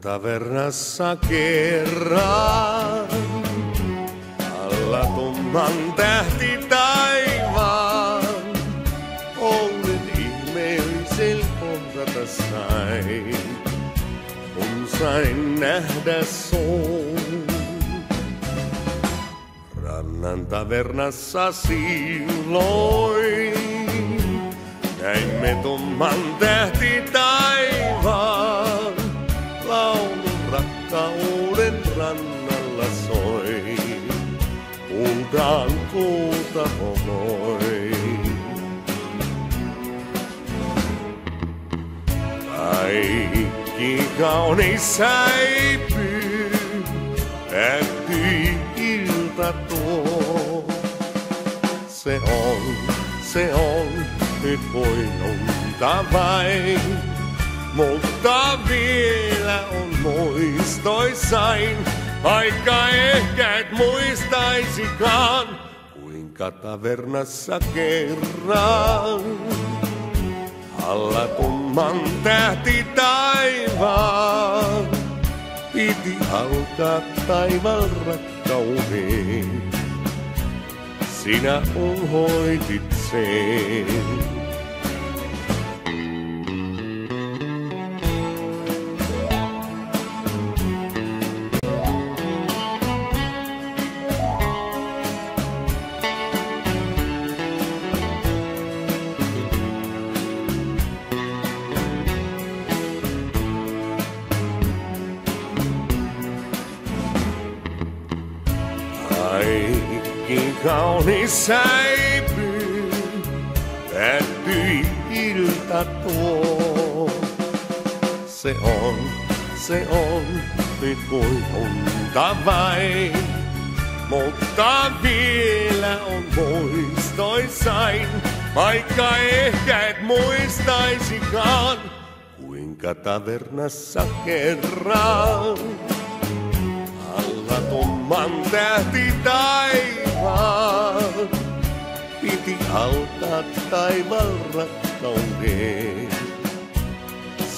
tavernassa kerran. Alla tumman tähti taivaan. Olen ihmeellisel kohdata sain, kun sain nähdä sun. Rannan tavernassa silloin näimme tumman tähti taivaan. Rakkauden rannalla soi, kuultaan kuulta moi. Kaikki kaunis häipyy, äkky ilta tuo. Se on, se on, nyt voi unta vain. Mutta vielä on muistoissain, vaikka ehkä et muistaisikaan, kuinka tavernassa kerran. Alla tumman tähti taivaan, piti alkaa taival rakkauden. Sinä unhoitit sen. Kaikki kaunis häipyy, päättyi ilta tuo. Se on, se on, nyt voi unta vain. Mutta vielä on muistoisain, vaikka ehkä et muistaisikaan, kuinka tavernassa kerran tumman tähti taivaan. Piti altaa taival rakkauden,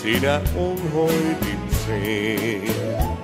sinä unhoitit sen.